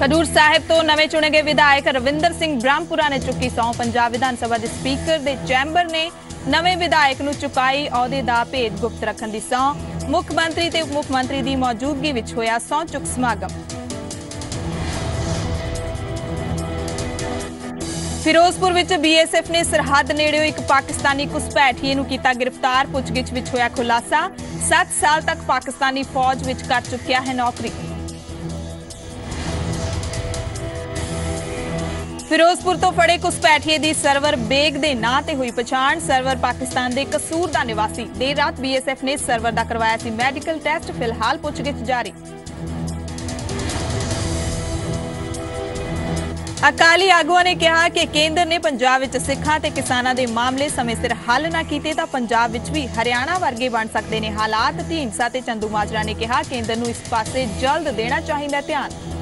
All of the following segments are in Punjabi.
ਖਡੂਰ ਸਾਹਿਬ ਤੋਂ ਨਵੇਂ ਚੁਣੇ ਗਏ ਵਿਧਾਇਕ ਰਵਿੰਦਰ ਸਿੰਘ ਬ੍ਰਹਮਪੁਰਾ ਨੇ ਚੁੱਕੀ ਸਹੁੰ। ਪੰਜਾਬ ਵਿਧਾਨ ਸਭਾ ਦੇ ਸਪੀਕਰ ਦੇ ਚੈਂਬਰ ਨੇ ਨਵੇਂ ਵਿਧਾਇਕ ਨੂੰ ਚੁਕਾਈ, ਅਹੁਦੇ ਦਾ ਭੇਦ ਗੁਪਤ ਰੱਖਣ ਦੀ ਸਹੁੰ। ਮੁੱਖ ਮੰਤਰੀ ਤੇ ਉਪ ਮੁੱਖ ਮੰਤਰੀ ਦੀ ਮੌਜੂਦਗੀ ਵਿੱਚ ਹੋਇਆ ਸਹੁੰ ਚੁੱਕ ਸਮਾਗਮ। ਫਿਰੋਜ਼ਪੁਰ ਵਿੱਚ ਬੀਐਸਐਫ ਨੇ ਸਰਹੱਦ ਨੇੜਿਓਂ ਇੱਕ ਪਾਕਿਸਤਾਨੀ ਘੁਸਪੈਠੀਏ ਨੂੰ ਕੀਤਾ ਗ੍ਰਿਫਤਾਰ। ਪੁੱਛਗਿੱਛ ਵਿੱਚ ਹੋਇਆ ਖੁਲਾਸਾ। 7 ਸਾਲ ਤੱਕ ਪਾਕਿਸਤਾਨੀ ਫੌਜ ਵਿੱਚ ਕਰ ਚੁੱਕਿਆ ਹੈ ਨੌਕਰੀ। ਫਿਰੋਜ਼ਪੁਰ ਤੋਂ ਫੜੇ ਘੁਸਪੈਠੀਏ ਦੀ ਸਰਵਰ ਬੇਗ ਦੇ ਨਾਂ ਤੇ ਹੋਈ ਪਛਾਣ। ਸਰਵਰ ਪਾਕਿਸਤਾਨ ਦੇ ਕਸੂਰ ਦਾ ਨਿਵਾਸੀ ਦੇਰ ਰਾਤ ਬੀਐਸਐਫ ਨੇ ਸਰਵਰ ਦਾ ਕਰਵਾਇਆ ਸੀ ਮੈਡੀਕਲ ਟੈਸਟ। ਫਿਲਹਾਲ ਪੁੱਛਗਿੱਛ ਜਾਰੀ। ਅਕਾਲੀ ਆਗੂਆਂ ਨੇ ਕਿਹਾ ਕਿ ਕੇਂਦਰ ਨੇ ਪੰਜਾਬ ਵਿੱਚ ਸਿੱਖਾਂ ਤੇ ਕਿਸਾਨਾਂ ਦੇ ਮਾਮਲੇ ਸਮੇਂ ਸਿਰ ਹੱਲ ਨਾ ਕੀਤੇ ਤਾਂ ਪੰਜਾਬ ਵਿੱਚ ਵੀ ਹਰਿਆਣਾ ਵਰਗੇ ਬਣ ਸਕਦੇ ਨੇ ਹਾਲਾਤ। ਢੀਂਡਸਾ ਤੇ ਚੰਦੂ ਮਾਜਰਾ ਨੇ ਕਿਹਾ, ਕੇਂਦਰ ਨੂੰ ਇਸ ਪਾਸੇ ਜਲਦ ਦੇਣਾ ਚਾਹੀਦਾ ਧਿਆਨ।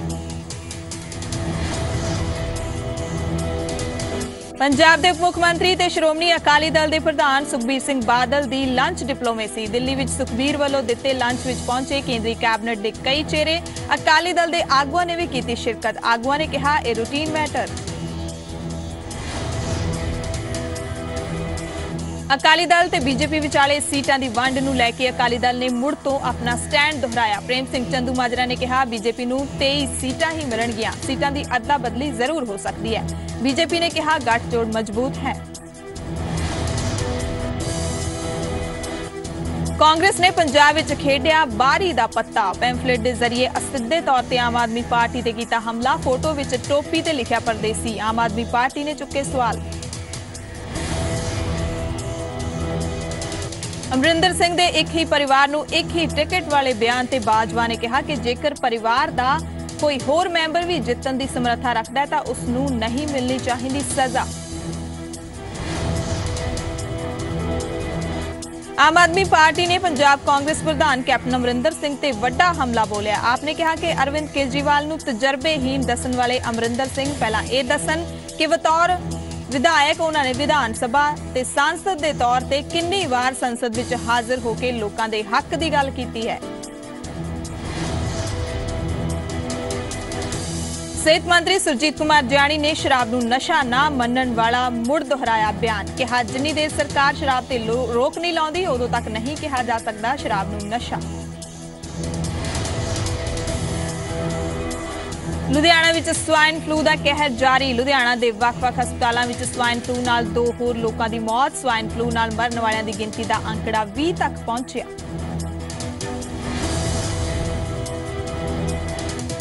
ਪੰਜਾਬ ਦੇ ਉਪ ਮੁੱਖ ਮੰਤਰੀ ਤੇ ਸ਼੍ਰੋਮਣੀ ਅਕਾਲੀ ਦਲ ਦੇ ਪ੍ਰਧਾਨ ਸੁਖਬੀਰ ਸਿੰਘ ਬਾਦਲ ਦੀ ਲੰਚ ਡਿਪਲੋਮੇਸੀ ਦਿੱਲੀ ਵਿੱਚ ਸੁਖਬੀਰ ਵੱਲੋਂ ਦਿੱਤੇ ਲੰਚ ਵਿੱਚ ਪਹੁੰਚੇ ਕੇਂਦਰੀ ਕੈਬਨਿਟ ਦੇ ਕਈ ਚਿਹਰੇ ਅਕਾਲੀ ਦਲ ਦੇ ਆਗੂਆਂ ਨੇ ਵੀ ਕੀਤੀ ਸ਼ਿਰਕਤ। ਆਗੂਆਂ ਨੇ ਕਿਹਾ, ਇਹ ਰੂਟੀਨ ਮੈਟਰ ਅਕਾਲੀ ਦਲ ਤੇ ਬੀਜੇਪੀ ਵਿਚਾਲੇ ਸੀਟਾਂ ਦੀ ਵੰਡ ਨੂੰ ਲੈ ਕੇ ਅਕਾਲੀ ਦਲ ਨੇ ਮੁੜ ਤੋਂ ਆਪਣਾ ਸਟੈਂਡ ਦੁਹਰਾਇਆ। ਪ੍ਰੇਮ ਸਿੰਘ ਚੰਦੂ ਮਾਜਰਾ ਨੇ ਕਿਹਾ, ਬੀਜੇਪੀ ਨੂੰ 23 ਸੀਟਾਂ ਹੀ ਮਿਲਣਗੀਆਂ। ਸੀਟਾਂ ਦੀ ਅਦਲਾ ਬਦਲੀ ਜ਼ਰੂਰ ਹੋ ਸਕਦੀ ਹੈ। ਬੀਜੇਪੀ ਨੇ ਕਿਹਾ, ਗੱਠਜੋੜ ਮਜ਼ਬੂਤ ਹੈ। ਕਾਂਗਰਸ ਨੇ ਪੰਜਾਬ ਵਿੱਚ ਖੇਡਿਆ ਬਾਰੀ ਦਾ ਪੱਤਾ। ਪੈਂਫਲੇਟ ਦੇ ਜ਼ਰੀਏ ਅਸਿੱਧੇ ਤੌਰ ਤੇ ਆਮ ਆਦਮੀ ਪਾਰਟੀ ਤੇ ਕੀਤਾ ਹਮਲਾ। ਫੋਟੋ ਵਿੱਚ ਟੋਪੀ ਤੇ ਲਿਖਿਆ ਪਰਦੇਸੀ। ਆਮ ਆਦਮੀ ਪਾਰਟੀ ਨੇ ਚੁੱਕੇ ਸਵਾਲ। ਅਮਰਿੰਦਰ ਸਿੰਘ ਦੇ ਇੱਕ ਹੀ ਪਰਿਵਾਰ ਨੂੰ ਇੱਕ ਹੀ ਟਿਕਟ ਵਾਲੇ ਬਿਆਨ ਤੇ ਬਾਜਵਾ ਨੇ ਕਿਹਾ ਕਿ ਜੇਕਰ ਪਰਿਵਾਰ ਦਾ ਕੋਈ ਹੋਰ ਮੈਂਬਰ ਵੀ ਜਿੱਤਣ ਦੀ ਸਮਰੱਥਾ ਰੱਖਦਾ ਹੈ ਤਾਂ ਉਸ ਨੂੰ ਨਹੀਂ ਮਿਲਣੀ ਚਾਹੀਦੀ ਸਜ਼ਾ। ਆਮ ਆਦਮੀ ਪਾਰਟੀ ਨੇ ਪੰਜਾਬ ਕਾਂਗਰਸ ਪ੍ਰਧਾਨ ਕੈਪਟਨ ਅਮਰਿੰਦਰ ਸਿੰਘ ਤੇ ਵੱਡਾ ਹਮਲਾ ਬੋਲਿਆ। ਆਪਨੇ ਕਿਹਾ ਕਿ ਅਰਵਿੰਦ ਕੇਜਰੀਵਾਲ ਨੂੰ ਤਜਰਬੇਹੀਨ ਦੱਸਣ ਵਾਲੇ ਅਮਰਿੰਦਰ ਸਿੰਘ ਪਹਿਲਾਂ ਇਹ ਦੱਸਣ ਕਿ ਬਤੌਰ ਵਿਧਾਇਕ ਉਹਨਾਂ ਨੇ ਵਿਧਾਨ ਸਭਾ ਤੇ ਸੰਸਦ ਦੇ ਤੌਰ ਤੇ ਕਿੰਨੀ ਵਾਰ ਸੰਸਦ ਵਿੱਚ ਹਾਜ਼ਰ ਹੋ ਕੇ ਲੋਕਾਂ ਦੇ ਹੱਕ ਦੀ ਗੱਲ ਕੀਤੀ ਹੈ। ਸਿਹਤ ਮੰਤਰੀ ਸੁਰਜੀਤ ਕੁਮਾਰ ਜਾਣੀ ਨੇ ਸ਼ਰਾਬ ਨੂੰ ਨਸ਼ਾ ਨਾ ਮੰਨਣ ਵਾਲਾ ਮੁੜ ਦੁਹਰਾਇਆ ਬਿਆਨ। ਕਿਹਾ, ਜਿੰਨੀ ਦੇਰ ਸਰਕਾਰ ਸ਼ਰਾਬ ਤੇ ਰੋਕ ਨਹੀਂ ਲਾਉਂਦੀ, ਉਦੋਂ ਤੱਕ ਨਹੀਂ ਕਿਹਾ ਜਾ ਸਕਦਾ ਸ਼ਰਾਬ ਨੂੰ ਨਸ਼ਾ ਲੁਧਿਆਣਾ ਵਿੱਚ ਸਵਾਈਨ ਫਲੂ ਦਾ ਕਹਿਰ ਜਾਰੀ। ਲੁਧਿਆਣਾ ਦੇ ਵੱਖ-ਵੱਖ ਹਸਪਤਾਲਾਂ ਵਿੱਚ ਸਵਾਈਨ ਫਲੂ ਨਾਲ ਦੋ ਹੋਰ ਲੋਕਾਂ ਦੀ ਮੌਤ। ਸਵਾਈਨ ਫਲੂ ਨਾਲ ਮਰਨ ਵਾਲਿਆਂ ਦੀ ਗਿਣਤੀ ਦਾ ਅੰਕੜਾ 20 ਤੱਕ ਪਹੁੰਚਿਆ।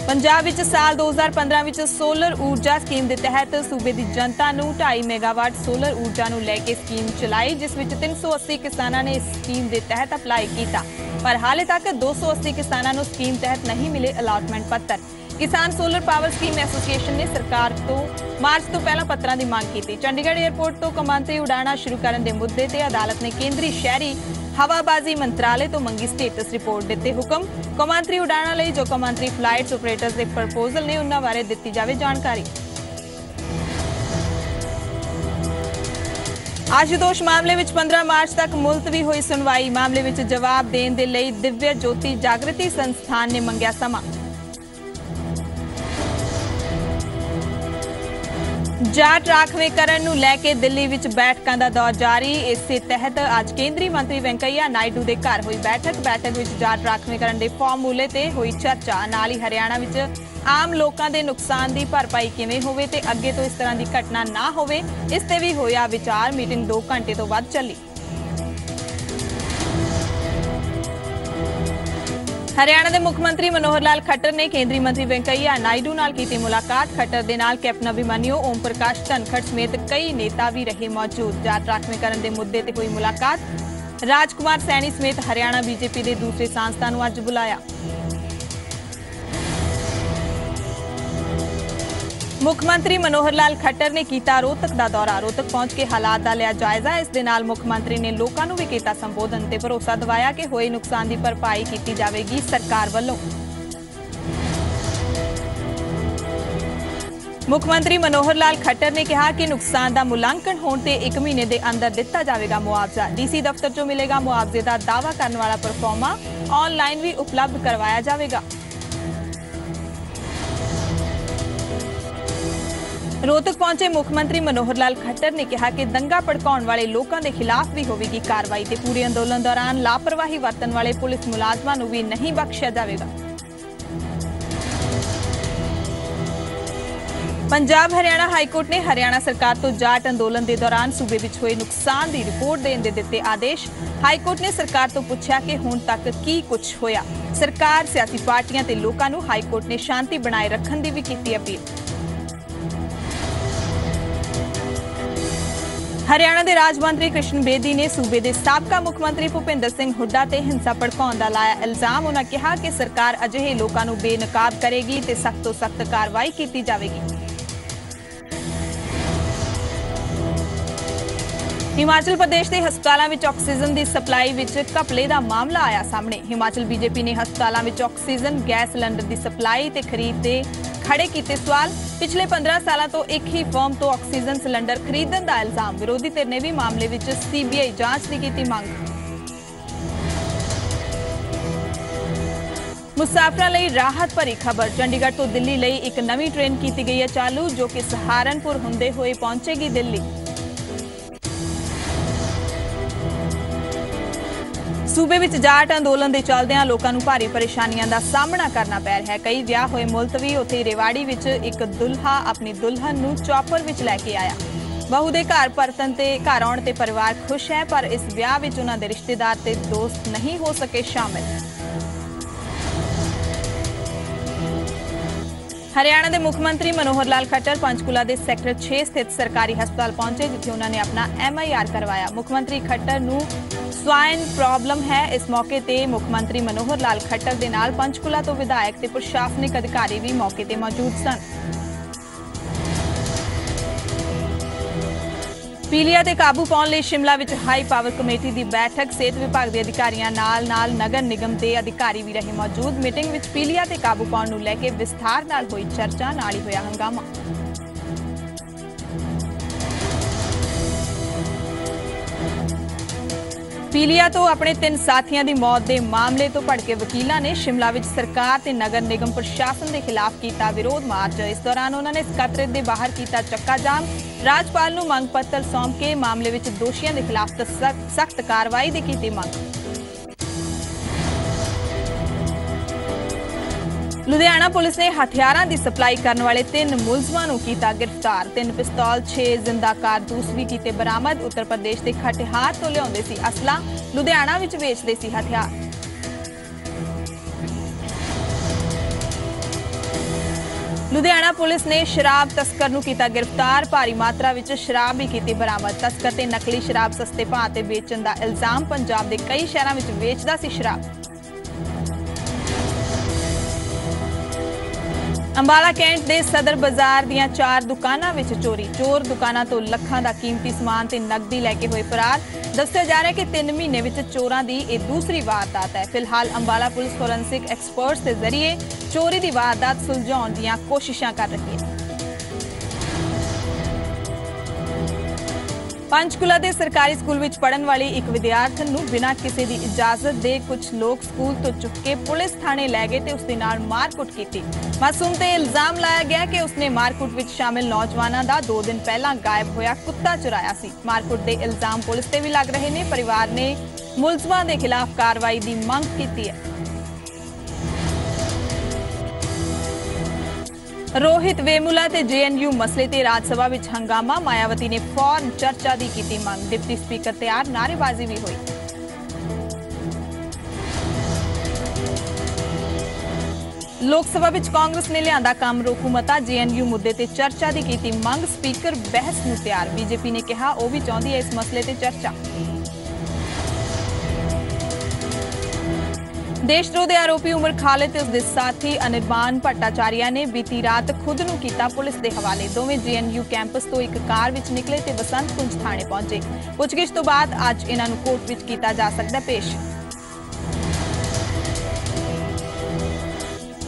ਪੰਜਾਬ ਵਿੱਚ ਸਾਲ 2015 ਵਿੱਚ ਸੋਲਰ ਊਰਜਾ ਸਕੀਮ ਦੇ ਤਹਿਤ ਸੂਬੇ ਦੀ ਜਨਤਾ ਨੂੰ 2.5 ਮੈਗਾਵਾਟ ਸੋਲਰ ਊਰਜਾ ਨੂੰ ਲੈ ਕੇ ਸਕੀਮ ਚਲਾਈ, ਜਿਸ ਵਿੱਚ 380 ਕਿਸਾਨਾਂ ਨੇ ਇਸ ਸਕੀਮ ਦੇ ਤਹਿਤ ਅਪਲਾਈ ਕੀਤਾ। ਪਰ ਹਾਲੇ ਤੱਕ 280 ਕਿਸਾਨਾਂ ਨੂੰ ਸਕੀਮ ਤਹਿਤ ਨਹੀਂ ਮਿਲੇ ਅਲਾਟਮੈਂਟ ਪੱਤਰ। ਕਿਸਾਨ ਸੋਲਰ ਪਾਵਰ ਸਕੀਮ ਐਸੋਸੀਏਸ਼ਨ ਨੇ ਸਰਕਾਰ ਤੋਂ ਮਾਰਚ ਤੋਂ ਪਹਿਲਾਂ ਪੱਤਰਾਂ ਦੀ ਮੰਗ ਕੀਤੀ। ਚੰਡੀਗੜ੍ਹ 에ਅਰਪੋਰਟ ਤੋਂ ਕਮਾਂਤਰੀ ਉਡਾਣਾ ਸ਼ੁਰੂ ਕਰਨ ਦੇ ਮੁੱਦੇ ਤੇ ਅਦਾਲਤ ਨੇ ਕੇਂਦਰੀ ਸ਼ਹਿਰੀ ਹਵਾਬਾਜ਼ੀ ਮੰਤਰਾਲੇ ਤੋਂ ਮੰਗੀ ਸਟੇਟਸ ਰਿਪੋਰਟ ਦਿੱਤੇ ਹੁਕਮ। ਕਮਾਂਤਰੀ ਉਡਾਣਾ ਲਈ ਜੋ ਕਮਾਂਤਰੀ ਫਲਾਈਟਸ ਆਪਰੇਟਰਸ ਦੇ ਪ੍ਰਪੋਜ਼ਲ ਨੇ ਉਹਨਾਂ ਬਾਰੇ ਦਿੱਤੀ ਜਾਵੇ ਜਾਣਕਾਰੀ। ਆਸ਼ੂਤੋਸ਼ ਮਾਮਲੇ ਵਿੱਚ 15 ਮਾਰਚ ਤੱਕ ਮੁਲਤਵੀ ਹੋਈ ਸੁਣਵਾਈ। ਮਾਮਲੇ ਵਿੱਚ ਜਵਾਬ ਦੇਣ ਦੇ ਲਈ ਦਿਵਯ ਜੋਤੀ ਜਾਗਰਤੀ ਸੰਸਥਾਨ ਨੇ ਮੰਗਿਆ ਸਮਾਂ। ਜਾਟ ਰਾਖਵੇਂਕਰਨ ਨੂੰ ਲੈ ਕੇ ਦਿੱਲੀ ਵਿੱਚ ਬੈਠਕਾਂ ਦਾ ਦੌਰ ਜਾਰੀ। ਇਸੇ ਤਹਿਤ ਅੱਜ ਕੇਂਦਰੀ ਮੰਤਰੀ ਵੈਂਕਈਆ ਨਾਇਡੂ ਦੇ ਘਰ ਹੋਈ ਬੈਠਕ। ਬੈਠਕ ਵਿੱਚ ਜਾਟ ਰਾਖਵੇਂਕਰਨ ਦੇ ਫਾਰਮੂਲੇ ਤੇ ਹੋਈ ਚਰਚਾ। ਨਾਲ ਹੀ ਹਰਿਆਣਾ ਵਿੱਚ ਆਮ ਲੋਕਾਂ ਦੇ ਨੁਕਸਾਨ ਦੀ ਭਰਪਾਈ ਕਿਵੇਂ ਹੋਵੇ ਤੇ ਅੱਗੇ ਤੋਂ ਇਸ ਤਰ੍ਹਾਂ ਦੀ ਘਟਨਾ ਨਾ ਹੋਵੇ, ਇਸ ਤੇ ਵੀ ਹੋਇਆ ਵਿਚਾਰ। ਮੀਟਿੰਗ 2 ਘੰਟੇ ਤੋਂ ਵੱਧ ਚੱਲੀ। ਹਰਿਆਣਾ ਦੇ ਮੁੱਖ ਮੰਤਰੀ ਮਨੋਹਰ ਲਾਲ ਖੱਟਰ ਨੇ ਕੇਂਦਰੀ ਮੰਤਰੀ ਵੈਂਕਈਆ ਨਾਇਡੂ ਨਾਲ ਕੀਤੀ ਮੁਲਾਕਾਤ। ਖੱਟਰ ਦੇ ਨਾਲ ਕੈਪਟਨ ਅਭਿਮਾਨਿਓ ਓਮ ਪ੍ਰਕਾਸ਼, ਧਨਖੜ ਸਮੇਤ ਕਈ ਨੇਤਾ ਵੀ ਰਹੇ ਮੌਜੂਦ। ਜਾਤ ਰਾਖਵੇਂਕਰਨ ਦੇ ਮੁੱਦੇ ਤੇ ਹੋਈ ਮੁਲਾਕਾਤ। ਰਾਜਕੁਮਾਰ ਸੈਣੀ ਸਮੇਤ ਹਰਿਆਣਾ ਬੀਜੇਪੀ ਦੇ ਦੂਸਰੇ ਸਾਂਸਦਾਂ ਨੂੰ ਅੱਜ ਬੁਲਾਇਆ। ਮੁੱਖ ਮੰਤਰੀ ਮਨੋਹਰ ਲਾਲ ਖੱਟਰ ਨੇ ਕੀਤਾ ਰੋਹਤਕ ਦਾ ਦੌਰਾ। ਰੋਹਤਕ ਪਹੁੰਚ ਕੇ ਹਾਲਾਤ ਦਾ ਲਿਆ ਜਾਇਜ਼ਾ। ਇਸ ਦੇ ਨਾਲ ਮੁੱਖ ਮੰਤਰੀ ਨੇ ਲੋਕਾਂ ਨੂੰ ਵੀ ਕੀਤਾ ਸੰਬੋਧਨ ਤੇ ਭਰੋਸਾ ਦਿਵਾਇਆ ਕਿ ਹੋਏ ਨੁਕਸਾਨ ਦੀ ਭਰਪਾਈ ਕੀਤੀ ਜਾਵੇਗੀ ਸਰਕਾਰ ਵੱਲੋਂ। ਮੁੱਖ ਮੰਤਰੀ ਮਨੋਹਰ ਲਾਲ ਖੱਟਰ ਨੇ ਕਿਹਾ ਕਿ ਨੁਕਸਾਨ ਦਾ ਮੁਲਾਂਕਣ ਹੋਣ ਤੇ 1 ਮਹੀਨੇ ਦੇ ਅੰਦਰ ਦਿੱਤਾ ਜਾਵੇਗਾ ਮੁਆਵਜ਼ਾ। ਡੀਸੀ ਦਫ਼ਤਰ 'ਚੋਂ ਮਿਲੇਗਾ ਮੁਆਵਜ਼ੇ ਦਾ ਦਾਅਵਾ ਕਰਨ ਵਾਲਾ ਪਰਫਾਰਮਾ। ਆਨਲਾਈਨ ਵੀ ਉਪਲਬਧ ਕਰਵਾਇਆ ਜਾਵੇਗਾ। ਰੋਹਤਕ ਪਹੁੰਚੇ ਮੁੱਖ ਮੰਤਰੀ ਮਨੋਹਰ ਲਾਲ ਖੱਟਰ ਨੇ ਕਿਹਾ ਕਿ ਦੰਗਾ ਭੜਕਾਉਣ ਵਾਲੇ ਲੋਕਾਂ ਦੇ ਖਿਲਾਫ ਵੀ ਹੋਵੇਗੀ ਕਾਰਵਾਈ ਤੇ ਪੂਰੇ ਅੰਦੋਲਨ ਦੌਰਾਨ ਲਾਪਰਵਾਹੀ ਵਰਤਣ ਵਾਲੇ ਪੁਲਿਸ ਮੁਲਾਜ਼ਮਾਂ ਨੂੰ ਵੀ ਨਹੀਂ ਬਖਸ਼ਿਆ ਜਾਵੇਗਾ। ਪੰਜਾਬ ਹਰਿਆਣਾ ਹਾਈ ਕੋਰਟ ਨੇ ਹਰਿਆਣਾ ਸਰਕਾਰ ਤੋਂ ਜਾਟ ਅੰਦੋਲਨ ਦੇ ਦੌਰਾਨ ਸੂਬੇ ਵਿੱਚ ਹੋਏ ਨੁਕਸਾਨ ਦੀ ਰਿਪੋਰਟ ਦੇਣ ਦੇ ਦਿੱਤੇ ਆਦੇਸ਼। ਹਾਈ ਕੋਰਟ ਨੇ ਸਰਕਾਰ ਤੋਂ ਪੁੱਛਿਆ ਕਿ ਹੁਣ ਤੱਕ ਕੀ ਕੁਝ ਹੋਇਆ। ਸਰਕਾਰ, ਸਿਆਸੀ ਪਾਰਟੀਆਂ ਤੇ ਲੋਕਾਂ ਨੂੰ ਹਾਈ ਕੋਰਟ ਨੇ ਸ਼ਾਂਤੀ ਬਣਾਏ ਰੱਖਣ ਦੀ ਵੀ ਕੀਤੀ ਅਪੀਲ। ਹਰਿਆਣਾ ਦੇ ਰਾਜ ਮੰਤਰੀ ਕ੍ਰਿਸ਼ਨ ਬੇਦੀ ਨੇ ਸੂਬੇ ਦੇ ਸਾਬਕਾ ਮੁੱਖ ਮੰਤਰੀ ਭੁਪਿੰਦਰ ਸਿੰਘ ਹੁੱਡਾ ਤੇ ਹਿੰਸਾ ਭੜਕਾਉਣ ਦਾ ਲਾਇਆ ਇਲਜ਼ਾਮ। ਉਹਨਾਂ ਕਿਹਾ ਕਿ ਸਰਕਾਰ ਅਜਿਹੇ ਲੋਕਾਂ ਨੂੰ ਬੇਨਕਾਬ ਕਰੇਗੀ ਤੇ ਸਖਤ ਤੋਂ ਸਖਤ ਕਾਰਵਾਈ ਕੀਤੀ ਜਾਵੇਗੀ। ਹਿਮਾਚਲ ਪ੍ਰਦੇਸ਼ ਦੇ ਹਸਪਤਾਲਾਂ ਵਿੱਚ ਆਕਸੀਜਨ ਦੀ ਸਪਲਾਈ ਵਿੱਚ ਘਪਲੇ ਦਾ ਮਾਮਲਾ ਆਇਆ ਸਾਹਮਣੇ। ਹਿਮਾਚਲ ਬੀਜੇਪੀ ਨੇ ਹਸਪਤਾਲਾਂ ਵਿੱਚ ਆਕਸੀਜਨ, ਗੈਸ ਸਿਲੰਡਰ ਦੀ ਸਪਲਾਈ ਤੇ ਖਰੀਦ ਦੇ ਖੜੇ ਕੀਤੇ ਸਵਾਲ, ਪਿਛਲੇ 15 ਸਾਲਾਂ ਤੋਂ ਇੱਕ ਹੀ ਫਰਮ ਤੋਂ ਆਕਸੀਜਨ ਸਿਲੰਡਰ ਖਰੀਦਣ ਦਾ ਇਲਜ਼ਾਮ। ਵਿਰੋਧੀ ਧਿਰ ਨੇ ਵੀ ਮਾਮਲੇ ਵਿੱਚ ਸੀਬੀਆਈ ਜਾਂਚ ਦੀ ਕੀਤੀ ਮੰਗ। ਮੁਸਾਫਰਾਂ ਲਈ ਰਾਹਤ ਭਰੀ ਖਬਰ। ਚੰਡੀਗੜ੍ਹ ਤੋਂ ਦਿੱਲੀ ਲਈ ਇੱਕ ਨਵੀਂ ਟ੍ਰੇਨ ਕੀਤੀ ਗਈ ਹੈ ਚਾਲੂ, ਜੋ ਕਿ ਸਹਾਰਨਪੁਰ ਹੁੰਦੇ ਹੋਏ ਪਹੁੰਚੇਗੀ ਦਿੱਲੀ। ਸੂਬੇ ਵਿੱਚ ਜਾਟ ਅੰਦੋਲਨ ਦੇ ਚੱਲਦਿਆਂ ਲੋਕਾਂ ਨੂੰ ਭਾਰੀ ਪਰੇਸ਼ਾਨੀਆਂ ਦਾ ਸਾਹਮਣਾ ਕਰਨਾ ਪੈ ਰਿਹਾ ਹੈ। ਕਈ ਵਿਆਹ ਹੋਏ ਮੁਲਤਵੀ, ਉੱਥੇ ਰੇਵਾੜੀ ਵਿੱਚ ਇੱਕ ਦੁਲਹਾ ਆਪਣੀ ਦੁਲਹਨ ਨੂੰ ਚੌਪਰ ਵਿੱਚ ਲੈ ਕੇ ਆਇਆ। ਬਹੂ ਦੇ ਘਰ ਪਰਤਨ ਤੇ ਘਰ ਆਉਣ ਤੇ ਪਰਿਵਾਰ ਖੁਸ਼ ਹੈ, ਪਰ ਇਸ ਵਿਆਹ ਵਿੱਚ ਉਹਨਾਂ ਦੇ ਰਿਸ਼ਤੇਦਾਰ ਤੇ ਦੋਸਤ ਨਹੀਂ ਹੋ ਸਕੇ ਸ਼ਾਮਿਲ। ਹਰਿਆਣਾ ਦੇ ਮੁੱਖ ਮੰਤਰੀ ਮਨੋਹਰ ਲਾਲ ਖੱਟਰ ਪੰਚਕੂਲਾ ਦੇ ਸੈਕਟਰ 6 ਸਥਿਤ ਸਰਕਾਰੀ ਹਸਪਤਾਲ ਪਹੁੰਚੇ, ਜਿੱਥੇ ਉਹਨਾਂ ਨੇ ਆਪਣਾ ਐਮਆਈਆਰ ਕਰਵਾਇਆ। ਮੁੱਖ ਮੰਤਰੀ ਖੱਟਰ ਨੂੰ ਸਵਾਈਨ ਪ੍ਰੋਬਲਮ ਹੈ। ਇਸ ਮੌਕੇ ਤੇ ਮੁੱਖ ਮੰਤਰੀ ਮਨੋਹਰ ਲਾਲ ਖੱਟਰ ਦੇ ਨਾਲ ਪੰਚਕੂਲਾ ਤੋਂ ਵਿਧਾਇਕ ਤੇ ਪ੍ਰਸ਼ਾਸਨਿਕ ਅਧਿਕਾਰੀ ਵੀ ਮੌਕੇ ਤੇ ਮੌਜੂਦ ਸਨ। ਪੀਲੀਆ ਤੇ ਕਾਬੂ ਪਾਉਣ ਲਈ ਸ਼ਿਮਲਾ ਵਿੱਚ ਹਾਈ ਪਾਵਰ ਕਮੇਟੀ ਦੀ ਬੈਠਕ, ਸਿਹਤ ਵਿਭਾਗ ਦੇ ਅਧਿਕਾਰੀਆਂ ਨਾਲ ਨਾਲ ਨਗਰ ਨਿਗਮ ਦੇ ਅਧਿਕਾਰੀ ਵੀ ਰਹੇ ਮੌਜੂਦ। ਮੀਟਿੰਗ ਵਿੱਚ ਪੀਲੀਆ ਤੇ ਕਾਬੂ ਪਾਉਣ ਨੂੰ ਲੈ ਕੇ ਵਿਸਥਾਰ ਨਾਲ ਹੋਈ ਚਰਚਾ, ਨਾਲ ਹੀ ਹੋਇਆ ਹੰਗਾਮਾ। ਪੀਲੀਆ ਤੋਂ ਆਪਣੇ ਤਿੰਨ ਸਾਥੀਆਂ ਦੀ ਮੌਤ ਦੇ ਮਾਮਲੇ ਤੋਂ ਭੜਕੇ ਵਕੀਲਾਂ ਨੇ ਸ਼ਿਮਲਾ ਵਿੱਚ ਸਰਕਾਰ ਤੇ ਨਗਰ ਨਿਗਮ ਪ੍ਰਸ਼ਾਸਨ ਦੇ ਖਿਲਾਫ ਕੀਤਾ ਵਿਰੋਧ ਮਾਰਚ। ਇਸ ਦੌਰਾਨ ਉਹਨਾਂ ਨੇ ਸਕੱਤਰੇਤ ਦੇ ਬਾਹਰ ਕੀਤਾ ਚੱਕਾ ਜਾਮ ਰਾਜਪਾਲ ਨੂੰ ਮੰਗ ਪੱਤਰ ਸੌਂਪ ਕੇ ਮਾਮਲੇ ਵਿੱਚ ਦੋਸ਼ੀਆਂ ਦੇ ਖਿਲਾਫ ਸਖਤ ਕਾਰਵਾਈ ਦੀ ਕੀਤੀ ਮੰਗ। ਲੁਧਿਆਣਾ ਪੁਲਿਸ ਨੇ ਹਥਿਆਰਾਂ ਦੀ ਸਪਲਾਈ ਕਰਨ ਵਾਲੇ ਤਿੰਨ ਮੁਲਜ਼ਮਾਂ ਨੂੰ ਕੀਤਾ ਗ੍ਰਿਫਤਾਰ। ਤਿੰਨ ਪਿਸਤੌਲ 6 ਜ਼ਿੰਦਾ ਕਾਰਤੂਸ ਵੀ ਕੀਤੇ ਬਰਾਮਦ। ਉੱਤਰ ਪ੍ਰਦੇਸ਼ ਦੇ ਖਟਿਹਾਰ ਤੋਂ ਲਿਆਉਂਦੇ ਸੀ ਅਸਲਾ। ਲੁਧਿਆਣਾ ਵਿੱਚ ਵੇਚਦੇ ਸੀ ਹਥਿਆਰ। ਲੁਧਿਆਣਾ ਪੁਲਿਸ ਨੇ ਸ਼ਰਾਬ ਤਸਕਰ ਨੂੰ ਕੀਤਾ ਗ੍ਰਿਫਤਾਰ। ਭਾਰੀ ਮਾਤਰਾ ਵਿੱਚ ਸ਼ਰਾਬ ਵੀ ਕੀਤੀ ਬਰਾਮਦ। ਤਸਕਰ ਤੇ ਨਕਲੀ ਸ਼ਰਾਬ ਸਸਤੇ ਭਾਅ ਤੇ ਵੇਚਣ ਦਾ ਇਲਜ਼ਾਮ। ਪੰਜਾਬ ਦੇ ਕਈ ਸ਼ਹਿਰਾਂ ਵਿੱਚ ਵੇਚਦਾ ਸੀ ਸ਼ਰਾਬ। ਅੰਬਾਲਾ ਕੈਂਟ ਦੇ ਸਦਰ ਬਾਜ਼ਾਰ ਦੀਆਂ ਚਾਰ ਦੁਕਾਨਾਂ ਵਿੱਚ ਚੋਰੀ। ਚੋਰ ਦੁਕਾਨਾਂ ਤੋਂ ਲੱਖਾਂ ਦਾ ਕੀਮਤੀ ਸਮਾਨ ਤੇ ਨਕਦੀ ਲੈ ਕੇ ਹੋਏ ਫਰਾਰ। ਦੱਸਿਆ ਜਾ ਰਿਹਾ ਕਿ 3 ਮਹੀਨੇ ਵਿੱਚ ਚੋਰਾਂ ਦੀ ਇਹ ਦੂਸਰੀ ਵਾਰਦਾਤ ਹੈ। ਫਿਲਹਾਲ ਅੰਬਾਲਾ ਪੁਲਿਸ ਫੋਰੈਂਸਿਕ ਐਕਸਪਰਟਸ ਦੇ ਜ਼ਰੀਏ ਚੋਰੀ ਦੀ ਵਾਰਦਾਤ ਸੁਲਝਾਉਣ ਦੀਆਂ ਕੋਸ਼ਿਸ਼ਾਂ ਕਰ ਰਹੀ ਹੈ। ਪੰਚਕੁਲਾ ਦੇ ਸਰਕਾਰੀ ਸਕੂਲ ਵਿੱਚ ਪੜਨ ਵਾਲੀ ਇੱਕ ਵਿਦਿਆਰਥਣ ਨੂੰ ਬਿਨਾਂ ਕਿਸੇ ਦੀ ਇਜਾਜ਼ਤ ਦੇ ਕੁਝ ਲੋਕ ਸਕੂਲ ਤੋਂ ਚੁੱਕ ਕੇ ਪੁਲਿਸ ਥਾਣੇ ਲੈ ਗਏ ਤੇ ਉਸ ਦੇ ਨਾਲ ਮਾਰਕੁੱਟ ਕੀਤੀ। ਮਾਸੂਮ ਤੇ ਇਲਜ਼ਾਮ ਲਾਇਆ ਗਿਆ ਕਿ ਉਸਨੇ ਮਾਰਕੁੱਟ ਵਿੱਚ ਸ਼ਾਮਿਲ ਨੌਜਵਾਨਾਂ ਦਾ 2 ਦਿਨ ਪਹਿਲਾਂ ਗਾਇਬ ਹੋਇਆ ਕੁੱਤਾ ਚੁਰਾਇਆ ਸੀ। ਮਾਰਕੁੱਟ ਦੇ ਇਲਜ਼ਾਮ ਪੁਲਿਸ ਤੇ ਵੀ ਲੱਗ ਰਹੇ ਨੇ, ਪਰਿਵਾਰ ਨੇ ਮੁਲਜ਼ਮਾਂ ਦੇ ਖਿਲਾਫ ਕਾਰਵਾਈ ਦੀ ਮੰਗ ਕੀਤੀ ਹੈ। ਰੋਹਿਤ ਵੇਮੁਲਾ ਤੇ ਜੇਐਨਯੂ ਮਸਲੇ ਤੇ ਰਾਜ ਸਭਾ ਵਿੱਚ ਹੰਗਾਮਾ, ਮਾਇਆਵਤੀ ਨੇ ਫੌਰਨ ਚਰਚਾ ਦੀ ਕੀਤੀ ਮੰਗ, ਡਿਪਟੀ ਸਪੀਕਰ ਤਿਆਰ ਨਾਰੇਬਾਜ਼ੀ ਵੀ ਹੋਈ। ਲੋਕ ਸਭਾ ਵਿੱਚ ਕਾਂਗਰਸ ਨੇ ਲਿਆਂਦਾ ਕੰਮ ਰੋਕੂ ਮਤਾ ਜੇਐਨਯੂ ਮੁੱਦੇ ਤੇ ਚਰਚਾ ਦੀ ਕੀਤੀ ਮੰਗ, ਸਪੀਕਰ ਬਹਿਸ ਨੂੰ ਤਿਆਰ। ਬੀਜੇਪੀ ਨੇ ਕਿਹਾ, ਉਹ ਵੀ ਚਾਹੁੰਦੀ ਹੈ ਇਸ ਮਸਲੇ ਤੇ ਚਰਚਾ। ਦੇਸ਼ਦਰੋਹ ਦੇ ਆਰੋਪੀ ਉਮਰ ਖਾਲਿਦ ਤੇ ਉਸਦੇ ਸਾਥੀ ਅਨਿਰਮਾਨ ਭੱਟਾਚਾਰੀਆ ਨੇ ਬੀਤੀ ਰਾਤ ਖੁਦ ਨੂੰ ਕੀਤਾ ਪੁਲਿਸ ਦੇ ਹਵਾਲੇ। ਦੋਵੇਂ ਜੀਐਨਯੂ ਕੈਂਪਸ ਤੋਂ ਇੱਕ ਕਾਰ ਵਿੱਚ ਨਿਕਲੇ ਤੇ ਬਸੰਤ ਕੁੰਜ ਥਾਣੇ ਪਹੁੰਚੇ। ਪੁੱਛਗਿੱਛ ਤੋਂ ਬਾਅਦ ਅੱਜ ਇਹਨਾਂ ਨੂੰ ਕੋਰਟ ਵਿੱਚ ਕੀਤਾ ਜਾ ਸਕਦਾ ਪੇਸ਼।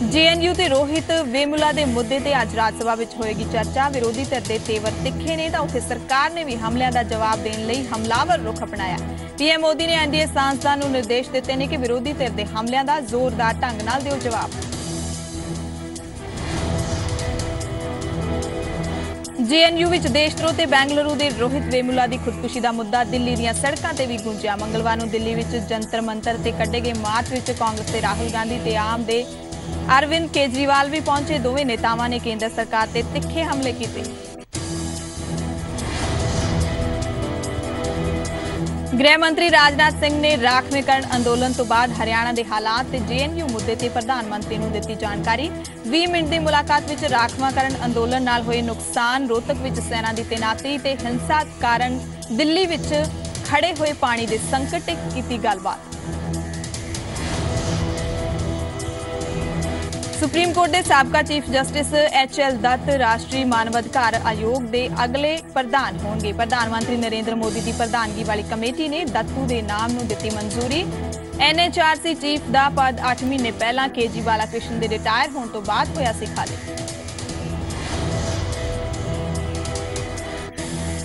ਜੇਐਨਯੂ ਤੇ ਰੋਹਿਤ ਵੇਮੁਲਾ ਦੇ ਮੁੱਦੇ ਤੇ ਅੱਜ ਰਾਜ ਸਭਾ ਵਿੱਚ ਹੋਏਗੀ ਚਰਚਾ, ਵਿਰੋਧੀ ਧਿਰ ਦੇ ਤੇਵਰ ਤਿੱਖੇ ਨੇ ਤਾਂ ਉੱਥੇ ਸਰਕਾਰ ਨੇ ਵੀ ਹਮਲਿਆਂ ਦਾ ਜਵਾਬ ਦੇਣ ਲਈ ਹਮਲਾਵਰ ਰੁਖ ਅਪਣਾਇਆ। ਪੀਐਮ ਮੋਦੀ ਨੇ ਐਨਡੀਏ ਸੰਸਥਾ ਨੂੰ ਨਿਰਦੇਸ਼ ਦਿੱਤੇ ਨੇ ਕਿ ਵਿਰੋਧੀ ਧਿਰ ਦੇ ਹਮਲਿਆਂ ਦਾ ਜ਼ੋਰਦਾਰ ਢੰਗ ਨਾਲ ਦਿਓ ਜਵਾਬ। ਜੇਐਨਯੂ ਵਿੱਚ ਦੇਸ਼ਦਰੋਹ ਤੇ ਬੈਂਗਲੁਰੂ ਦੇ ਰੋਹਿਤ ਵੇਮੁਲਾ ਦੀ ਖੁਦਕੁਸ਼ੀ ਦਾ ਮੁੱਦਾ ਦਿੱਲੀ ਦੀਆਂ ਸੜਕਾਂ ਤੇ ਵੀ ਗੂੰਜਿਆ। ਮੰਗਲਵਾਰ ਨੂੰ ਦਿੱਲੀ ਵਿੱਚ ਜੰਤਰ ਮੰਤਰ ਤੇ ਕੱਢੇ ਗਏ ਮਾਰਚ ਵਿੱਚ ਕਾਂਗਰਸ ਦੇ ਰਾਹੁਲ ਗਾਂਧੀ ਤੇ ਆਮ ਦੇ ਅਰਵਿੰਦ ਕੇਜਰੀਵਾਲ ਵੀ ਪਹੁੰਚੇ। ਦੋਵੇਂ ਨੇਤਾਵਾਂ ਨੇ ਕੇਂਦਰ ਸਰਕਾਰ ਤੇ ਤਿੱਖੇ ਹਮਲੇ ਕੀਤੇ। ਗ੍ਰਹਿ ਮੰਤਰੀ ਰਾਜਨਾਥ ਸਿੰਘ ਨੇ ਰਾਖਵੇਂਕਰਨ ਅੰਦੋਲਨ ਤੋਂ ਬਾਅਦ ਹਰਿਆਣਾ ਦੇ ਹਾਲਾਤ ਤੇ ਜੇਐਨਯੂ ਮੁੱਦੇ ਤੇ ਪ੍ਰਧਾਨ ਮੰਤਰੀ ਨੂੰ ਦਿੱਤੀ ਜਾਣਕਾਰੀ। 20 ਮਿੰਟ ਦੀ ਮੁਲਾਕਾਤ ਵਿੱਚ ਰਾਖਵਾਂਕਰਨ ਅੰਦੋਲਨ ਨਾਲ ਹੋਏ ਨੁਕਸਾਨ, ਰੋਹਤਕ ਵਿੱਚ ਸੈਨਾ ਦੀ ਤੈਨਾਤੀ ਤੇ ਹਿੰਸਾ ਕਾਰਨ ਦਿੱਲੀ ਵਿੱਚ ਖੜੇ ਹੋਏ ਪਾਣੀ ਦੇ ਸੰਕਟ ਤੇ ਕੀਤੀ ਗੱਲਬਾਤ। ਸੁਪਰੀਮ ਕੋਰਟ ਦੇ ਸਾਬਕਾ chief justice H L Dutt ਰਾਸ਼ਟਰੀ ਮਾਨਵ ਅਧਿਕਾਰ ਆਯੋਗ ਦੇ ਅਗਲੇ ਪ੍ਰਧਾਨ ਹੋਣਗੇ। ਪ੍ਰਧਾਨ ਮੰਤਰੀ ਨਰਿੰਦਰ ਮੋਦੀ ਦੀ ਪ੍ਰਧਾਨਗੀ ਵਾਲੀ ਕਮੇਟੀ ਨੇ ਦੱਤੂ ਦੇ ਨਾਮ ਨੂੰ ਦਿੱਤੀ ਮਨਜ਼ੂਰੀ। ਐਨਐਚਆਰਸੀ ਚੀਫ ਦਾ ਪਦ 8 ਮਹੀਨੇ ਪਹਿਲਾਂ ਕੇਜੀ ਬਾਲਾ ਕ੍ਰਿਸ਼ਨ ਦੇ ਰਿਟਾਇਰ ਹੋਣ ਤੋਂ ਬਾਅਦ ਹੋਇਆ ਸੀ ਖਾਲੀ।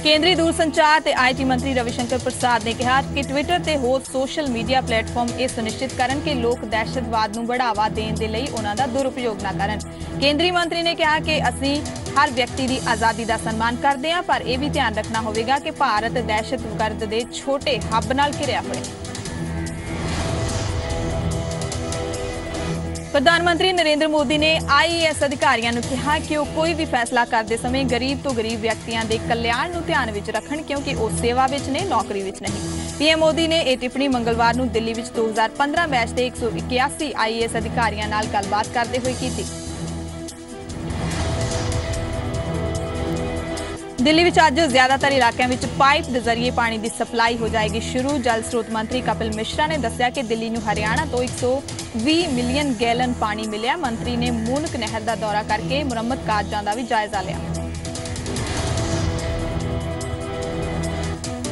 ਕੇਂਦਰੀ ਦੂਰਸੰਚਾਰ ਤੇ ਆਈਟੀ ਮੰਤਰੀ ਰਵਿਸ਼ੰਕਰ ਪ੍ਰਸਾਦ ਨੇ ਕਿਹਾ ਕਿ ਟਵਿੱਟਰ ਤੇ ਹੋਰ ਸੋਸ਼ਲ ਮੀਡੀਆ ਪਲੇਟਫਾਰਮ ਇਹ ਸੁਨਿਸ਼ਚਿਤ ਕਰਨ ਕਿ ਲੋਕ ਦਹਿਸ਼ਤਵਾਦ ਨੂੰ ਬੜਾਵਾ ਦੇਣ ਦੇ ਲਈ ਉਹਨਾਂ ਦਾ ਦੁਰਉਪਯੋਗ ਨਾ ਕਰਨ। ਕੇਂਦਰੀ ਮੰਤਰੀ ਨੇ ਕਿਹਾ ਕਿ ਅਸੀਂ ਹਰ ਵਿਅਕਤੀ ਦੀ ਆਜ਼ਾਦੀ ਦਾ ਸਨਮਾਨ ਕਰਦੇ ਹਾਂ, ਪਰ ਇਹ ਵੀ ਧਿਆਨ ਰੱਖਣਾ ਹੋਵੇਗਾ ਕਿ ਭਾਰਤ ਦਹਿਸ਼ਤਗਰਦ ਦੇ ਛੋਟੇ ਹੱਬ ਨਾਲ ਘਿਰਿਆ ਹੋਇਆ ਹੈ ਪ੍ਰਧਾਨ ਮੰਤਰੀ ਨਰਿੰਦਰ ਮੋਦੀ ਨੇ ਆਈਏਐਸ ਅਧਿਕਾਰੀਆਂ ਨੂੰ ਕਿਹਾ ਕਿ ਉਹ ਕੋਈ ਵੀ ਫੈਸਲਾ ਕਰਦੇ ਸਮੇਂ ਗਰੀਬ ਤੋਂ ਗਰੀਬ ਵਿਅਕਤੀਆਂ ਦੇ ਕਲਿਆਣ ਨੂੰ ਧਿਆਨ ਵਿੱਚ ਰੱਖਣ ਕਿਉਂਕਿ ਉਹ ਸੇਵਾ ਵਿੱਚ ਨੇ, ਨੌਕਰੀ ਵਿੱਚ ਨਹੀਂ। ਪੀਐਮ ਮੋਦੀ ਨੇ ਇਹ ਟਿੱਪਣੀ ਮੰਗਲਵਾਰ ਨੂੰ ਦਿੱਲੀ ਵਿੱਚ 2015 ਮੈਚ ਦੇ 181 ਆਈਏਐਸ ਅਧਿਕਾਰੀਆਂ ਨਾਲ ਗੱਲਬਾਤ ਕਰਦੇ ਹੋਏ ਕੀਤੀ। ਦਿੱਲੀ ਵਿੱਚ ਅੱਜ ਜ਼ਿਆਦਾਤਰ ਇਲਾਕਿਆਂ ਵਿੱਚ ਪਾਈਪ ਦੇ ਜ਼ਰੀਏ ਪਾਣੀ ਦੀ ਸਪਲਾਈ ਹੋ ਜਾਏਗੀ ਸ਼ੁਰੂ। ਜਲ ਸਰੋਤ ਮੰਤਰੀ ਕਪਿਲ ਮਿਸ਼ਰਾ ਨੇ ਦੱਸਿਆ ਕਿ ਦਿੱਲੀ ਨੂੰ ਹਰਿਆਣਾ ਤੋਂ 120 ਮਿਲੀਅਨ ਗੈਲਨ ਪਾਣੀ ਮਿਲਿਆ। ਮੰਤਰੀ ਨੇ ਮੂਨਕ ਨਹਿਰ ਦਾ ਦੌਰਾ ਕਰਕੇ ਮੁਰੰਮਤ ਕਾਰਜਾਂ ਦਾ ਵੀ ਜਾਇਜ਼ਾ ਲਿਆ।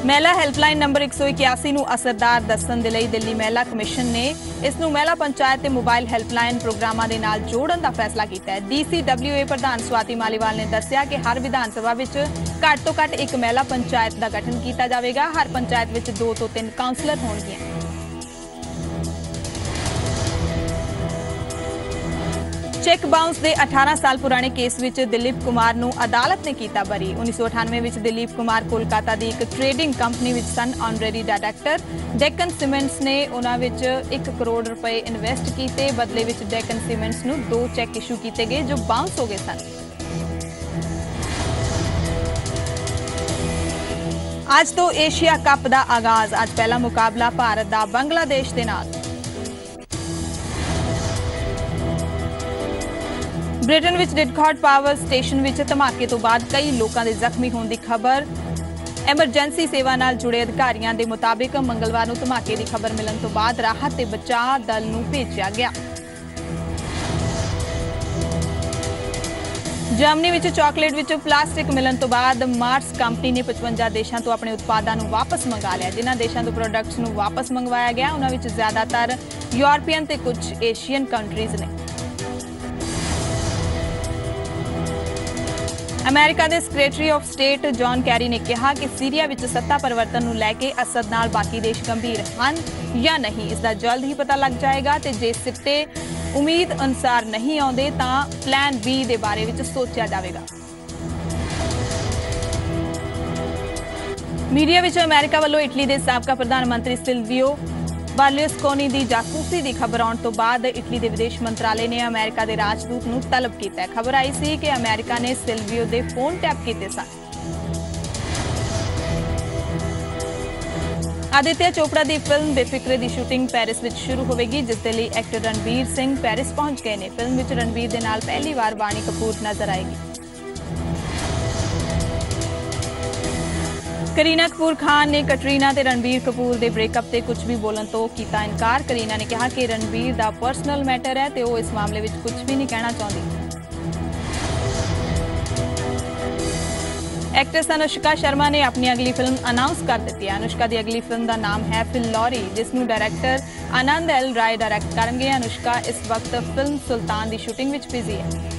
ਮਹਿਲਾ ਹੈਲਪਲਾਈਨ ਨੰਬਰ 181 ਨੂੰ ਅਸਰਦਾਰ ਦੱਸਣ ਦੇ ਲਈ ਦਿੱਲੀ ਮਹਿਲਾ ਕਮਿਸ਼ਨ ਨੇ ਇਸ ਨੂੰ ਮਹਿਲਾ ਪੰਚਾਇਤ ਤੇ ਮੋਬਾਈਲ ਹੈਲਪਲਾਈਨ ਪ੍ਰੋਗਰਾਮਾਂ ਦੇ ਨਾਲ ਜੋੜਨ ਦਾ ਫੈਸਲਾ ਕੀਤਾ ਹੈ। ਡੀਸੀਡਬਲਯੂਏ ਪ੍ਰਧਾਨ ਸਵਾਤੀ ਮਾਲੀਵਾਲ ਨੇ ਦੱਸਿਆ ਕਿ ਹਰ ਵਿਧਾਨ ਸਭਾ ਵਿੱਚ ਘੱਟ ਤੋਂ ਘੱਟ ਇੱਕ ਮਹਿਲਾ ਪੰਚਾਇਤ ਦਾ ਗਠਨ ਕੀਤਾ ਜਾਵੇਗਾ। ਹਰ ਪੰਚਾਇਤ ਵਿੱਚ 2 ਤੋਂ 3 ਕਾਉਂਸਲਰ ਹੋਣਗੀਆਂ। ਚੈੱਕ ਬਾਉਂਸ ਦੇ 18 ਸਾਲ ਪੁਰਾਣੇ ਕੇਸ ਵਿੱਚ ਦਿਲੀਪ ਕੁਮਾਰ ਨੂੰ ਅਦਾਲਤ ਨੇ ਕੀਤਾ ਬਰੀ। 1998 ਵਿੱਚ ਦਿਲੀਪ ਕੁਮਾਰ ਕੋਲਕਾਤਾ ਦੀ ਇੱਕ ਟ੍ਰੇਡਿੰਗ ਕੰਪਨੀ ਵਿੱਚ ਸਨ ਆਨਰੇਰੀ ਡਾਇਰੈਕਟਰ। ਡੈਕਨ ਸੀਮੈਂਟਸ ਨੇ ਉਹਨਾਂ ਵਿੱਚ 1 ਕਰੋੜ ਰੁਪਏ ਇਨਵੈਸਟ ਕੀਤੇ। ਬਦਲੇ ਵਿੱਚ ਡੈਕਨ ਸੀਮੈਂਟਸ ਨੂੰ ਦੋ ਚੈੱਕ ਇਸ਼ੂ ਕੀਤੇ ਗਏ, ਜੋ ਬਾਉਂਸ ਹੋ ਗਏ ਸਨ। ਅੱਜ ਤੋਂ ਏਸ਼ੀਆ ਕੱਪ ਦਾ ਆਗਾਜ਼। ਅੱਜ ਪਹਿਲਾ ਮੁਕਾਬਲਾ ਭਾਰਤ ਦਾ ਬੰਗਲਾਦੇਸ਼ ਦੇ ਨਾਲ। ਬ੍ਰਿਟਨ ਵਿੱਚ ਡਿਡਕਾਟ ਪਾਵਰ ਸਟੇਸ਼ਨ ਵਿੱਚ ਧਮਾਕੇ ਤੋਂ ਬਾਅਦ ਕਈ ਲੋਕਾਂ ਦੇ ਜ਼ਖਮੀ ਹੋਣ ਦੀ ਖਬਰ। ਐਮਰਜੈਂਸੀ ਸੇਵਾ ਨਾਲ ਜੁੜੇ ਅਧਿਕਾਰੀਆਂ ਦੇ ਮੁਤਾਬਿਕ ਮੰਗਲਵਾਰ ਨੂੰ ਧਮਾਕੇ ਦੀ ਖਬਰ ਮਿਲਣ ਤੋਂ ਬਾਅਦ ਰਾਹਤ ਤੇ ਬਚਾਅ ਦਲ ਨੂੰ ਭੇਜਿਆ ਗਿਆ। ਜਰਮਨੀ ਵਿੱਚ ਚਾਕਲੇਟ ਵਿੱਚ ਪਲਾਸਟਿਕ ਮਿਲਣ ਤੋਂ ਬਾਅਦ ਮਾਰਸ ਕੰਪਨੀ ਨੇ 55 ਦੇਸ਼ਾਂ ਤੋਂ ਆਪਣੇ ਉਤਪਾਦਾਂ ਨੂੰ ਵਾਪਸ ਮੰਗਾ ਲਿਆ, ਜਿਨ੍ਹਾਂ ਦੇਸ਼ਾਂ ਤੋਂ ਪ੍ਰੋਡਕਟਸ ਨੂੰ ਵਾਪਸ ਮੰਗਵਾਇਆ ਗਿਆ। ਉਹਨਾਂ ਵਿੱਚ ਜ਼ਿਆਦਾਤਰ ਯੂਰਪੀਅਨ ਤੇ ਕੁਝ ਏਸ਼ੀਅਨ ਕੰਟਰੀਜ਼ ਨੇ। ਅਮਰੀਕਾ ਦੇ secretary of state John Kerry ਨੇ ਕਿਹਾ ਕਿ ਸੀਰੀਆ ਵਿੱਚ ਸੱਤਾ ਪਰਿਵਰਤਨ ਨੂੰ ਲੈ ਕੇ ਅਸਦ ਨਾਲ ਬਾਕੀ ਦੇਸ਼ ਗੰਭੀਰ ਹਨ ਜਾਂ ਨਹੀਂ, ਇਸ ਦਾ ਜਲਦ ਹੀ ਪਤਾ ਲੱਗ ਜਾਏਗਾ ਤੇ ਜੇ ਸਿੱਟੇ ਉਮੀਦ ਅਨੁਸਾਰ ਨਹੀਂ ਆਉਂਦੇ ਤਾਂ ਪਲਾਨ ਬੀ ਦੇ ਬਾਰੇ ਵਿੱਚ ਸੋਚਿਆ ਜਾਵੇਗਾ। ਮੀਡੀਆ ਵਿੱਚ ਅਮਰੀਕਾ ਵੱਲੋਂ ਇਟਲੀ ਦੇ ਸਾਬਕਾ ਪ੍ਰਧਾਨ ਮੰਤਰੀ ਸਿਲਵੀਓ ਬਾਰਲਿਓਸਕੋਨੀ ਦੀ ਜਾਸੂਸੀ ਦੀ ਖਬਰ ਆਉਣ ਤੋਂ ਬਾਅਦ ਇਟਲੀ ਦੇ ਵਿਦੇਸ਼ ਮੰਤਰਾਲੇ ਨੇ ਅਮਰੀਕਾ ਦੇ ਰਾਜਦੂਤ ਨੂੰ ਤਲਬ ਕੀਤਾ ਖਬਰ ਆਈ ਸੀ ਕਿ ਅਮਰੀਕਾ ਨੇ ਸਿਲਵੀਓ ਦੇ ਫੋਨ ਟੈਪ ਕੀਤੇ ਸਨ। ਆਦਿਤਿਆ ਚੋਪੜਾ ਦੀ ਫਿਲਮ ਬੇਫਿਕਰੇ ਦੀ ਸ਼ੂਟਿੰਗ ਪੈਰਿਸ ਵਿੱਚ ਸ਼ੁਰੂ ਹੋਵੇਗੀ, ਜਿਸ ਦੇ ਲਈ ਐਕਟਰ ਰਣਵੀਰ ਸਿੰਘ ਪੈਰਿਸ ਪਹੁੰਚ ਗਏ ਨੇ। ਫਿਲਮ ਵਿੱਚ ਰਣਵੀਰ ਦੇ ਨਾਲ ਪਹਿਲੀ ਵਾਰ ਬਾਣੀ ਕਪੂਰ ਨਜ਼ਰ ਆਏਗੀ। ਕਰੀਨਾ ਕਪੂਰ ਖਾਨ ਨੇ ਕਟਰੀਨਾ ਤੇ ਰਣਬੀਰ ਕਪੂਰ ਦੇ ਬ੍ਰੇਕਅਪ ਤੇ ਕੁਝ ਵੀ ਬੋਲਣ ਤੋਂ ਕੀਤਾ ਇਨਕਾਰ। ਕਰੀਨਾ ਨੇ ਕਿਹਾ ਕਿ ਰਣਬੀਰ ਦਾ ਪਰਸਨਲ ਮੈਟਰ ਹੈ ਤੇ ਉਹ ਇਸ ਮਾਮਲੇ ਵਿੱਚ ਕੁਝ ਵੀ ਨਹੀਂ ਕਹਿਣਾ ਚਾਹੁੰਦੀ। ਐਕਟਰਸ ਅਨੁਸ਼ਕਾ ਸ਼ਰਮਾ ਨੇ ਆਪਣੀ ਅਗਲੀ ਫਿਲਮ ਅਨਾਉਂਸ ਕਰ ਦਿੱਤੀ ਹੈ। ਅਨੁਸ਼ਕਾ ਦੀ ਅਗਲੀ ਫਿਲਮ ਦਾ ਨਾਮ ਹੈ ਫਿਲੌਰੀ ਜਿਸ ਨੂੰ director Anand L Rai direct ਕਰਨਗੇ। ਅਨੁਸ਼ਕਾ ਇਸ ਵਕਤ ਫਿਲਮ ਸੁਲਤਾਨ ਦੀ ਸ਼ੂਟਿੰਗ ਵਿੱਚ ਬਿਜ਼ੀ ਹੈ।